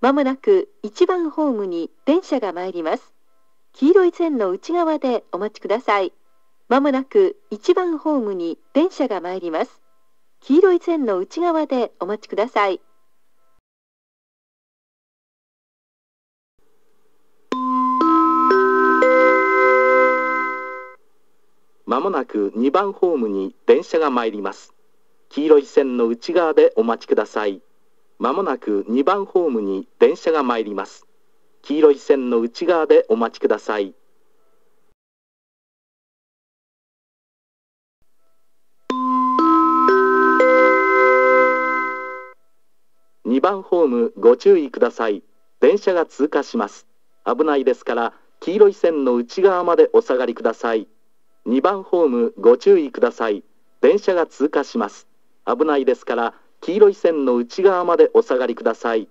まもなく1番ホームに電車が参ります。黄色い線の内側でお待ちください。まもなく1番ホームに電車が参ります。黄色い線の内側でお待ちください。まもなく2番ホームに電車が参ります。黄色い線の内側でお待ちください。まもなく2番ホームに電車が参ります。黄色い線の内側でお待ちください。2番ホームご注意ください。電車が通過します。危ないですから黄色い線の内側までお下がりください。2番ホームご注意ください。電車が通過します。危ないですから黄色い線の内側までお下がりください。